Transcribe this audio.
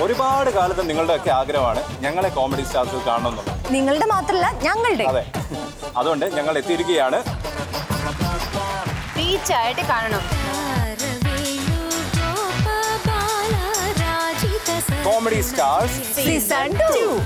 ഒരുപാട് കാലത്ത് നിങ്ങളുടെയൊക്കെ ആഗ്രഹമാണ് ഞങ്ങളെ കോമഡി സ്റ്റാർസ് കാണണമെന്നുള്ളത്. നിങ്ങളുടെ മാത്രമല്ല ഞങ്ങളുടെ. അതെ. അതുകൊണ്ട് ഞങ്ങൾ എത്തിയിരിക്കുകയാണ്. തീർച്ചയായിട്ട് കാണണം. Comedy stars season two